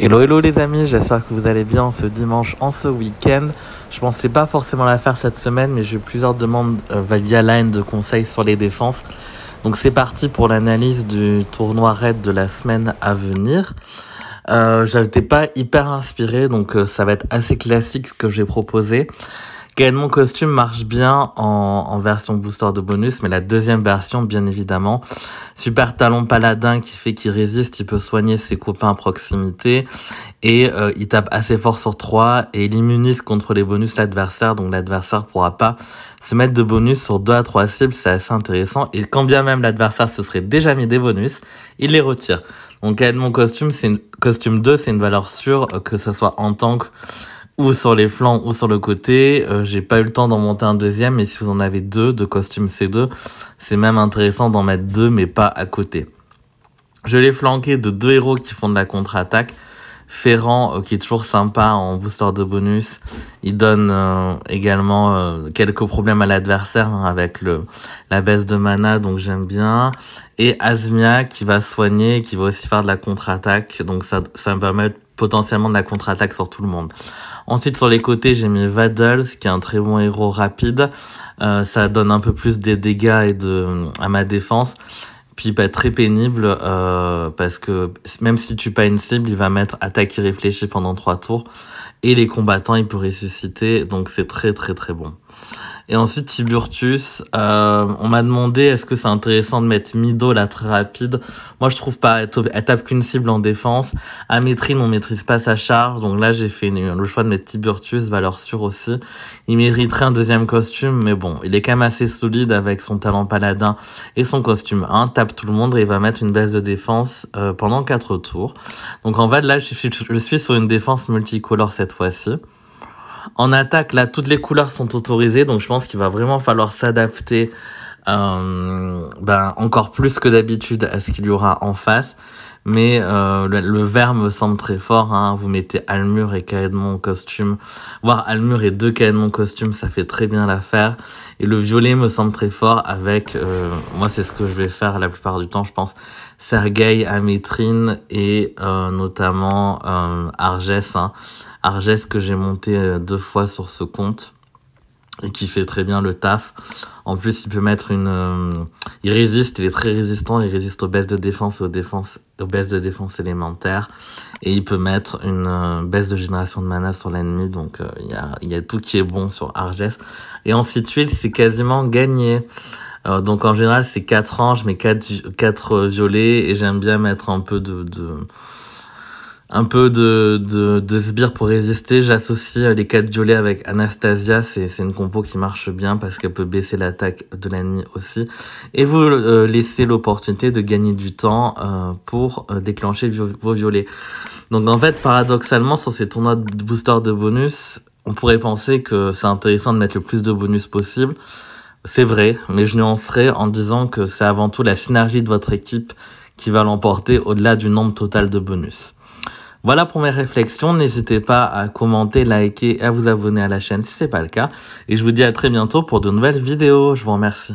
Hello hello les amis, j'espère que vous allez bien ce dimanche, en ce week-end. Je pensais pas forcément la faire cette semaine, mais j'ai eu plusieurs demandes euh, via line de conseils sur les défenses. Donc c'est parti pour l'analyse du tournoi raid de la semaine à venir. Euh, J'étais pas hyper inspiré, donc euh, ça va être assez classique ce que j'ai proposé. Mon costume marche bien en, version booster de bonus, mais la deuxième version, bien évidemment. Super talon paladin qui fait qu'il résiste, il peut soigner ses copains à proximité. Et euh, il tape assez fort sur 3 et il immunise contre les bonus l'adversaire, donc l'adversaire pourra pas se mettre de bonus sur 2 à 3 cibles, c'est assez intéressant. Et quand bien même l'adversaire se serait déjà mis des bonus, il les retire. Donc mon costume, c'est une costume 2, c'est une valeur sûre, que ce soit en tank ou sur les flancs ou sur le côté. Euh, j'ai pas eu le temps d'en monter un deuxième, mais si vous en avez deux de costume C2, c'est même intéressant d'en mettre deux, mais pas à côté. Je l'ai flanqué de deux héros qui font de la contre-attaque. Ferrand, euh, qui est toujours sympa en booster de bonus. Il donne euh, également quelques problèmes à l'adversaire hein, avec le la baisse de mana, donc j'aime bien. Et Asmia qui va soigner, qui va aussi faire de la contre-attaque, donc ça, ça me permet potentiellement de la contre-attaque sur tout le monde. Ensuite, sur les côtés, j'ai mis Vaddles, qui est un très bon héros rapide. Euh, ça donne un peu plus des dégâts et de, à ma défense. Puis pas très pénible, euh, parce que même si tu pas une cible, il va mettre attaque irréfléchie pendant trois tours. Et les combattants, il peut ressusciter, donc c'est très très très bon. Et ensuite, Tiburtus, euh, on m'a demandé est-ce que c'est intéressant de mettre Mido là très rapide? Moi, je trouve pas. Elle, tape qu'une cible en défense. Amétrine, on maîtrise pas sa charge. Donc là, j'ai fait le choix de mettre Tiburtus, valeur sûre aussi. Il mériterait un deuxième costume, mais bon, il est quand même assez solide avec son talent paladin et son costume 1. Tape tout le monde et il va mettre une baisse de défense euh, pendant 4 tours. Donc en fait, là, je suis, je suis sur une défense multicolore cette fois-ci. En attaque, là, toutes les couleurs sont autorisées, donc je pense qu'il va vraiment falloir s'adapter euh, ben, encore plus que d'habitude à ce qu'il y aura en face. Mais euh, le, vert me semble très fort. Hein. Vous mettez Almur et mon costume. Voire Almur et deux mon costume, ça fait très bien l'affaire. Et le violet me semble très fort avec... Euh, moi, c'est ce que je vais faire la plupart du temps, je pense. Sergei, Amétrine et euh, notamment Argès. Hein. Argès que j'ai monté euh, deux fois sur ce compte et qui fait très bien le taf. En plus, il peut mettre une... Euh, il résiste, il est très résistant, il résiste aux baisses de défense aux, aux baisses de défense élémentaires. Et il peut mettre une euh, baisse de génération de mana sur l'ennemi, donc il y, a, tout qui est bon sur Argès. Et ensuite, suite, c'est quasiment gagné. donc en général, c'est 4 anges, mais 4, 4 violets, et j'aime bien mettre un peu de un peu de, de, de sbire pour résister. J'associe euh, les 4 violets avec Anastasia. C'est une compo qui marche bien parce qu'elle peut baisser l'attaque de l'ennemi aussi. Et vous euh, laissez l'opportunité de gagner du temps euh, pour euh, déclencher vos violets. Donc en fait, paradoxalement, sur ces tournois de booster de bonus, on pourrait penser que c'est intéressant de mettre le plus de bonus possible. C'est vrai, mais je nuancerai en disant que c'est avant tout la synergie de votre équipe qui va l'emporter au-delà du nombre total de bonus. Voilà pour mes réflexions. N'hésitez pas à commenter, liker et à vous abonner à la chaîne si c'est pas le cas. Et je vous dis à très bientôt pour de nouvelles vidéos. Je vous remercie.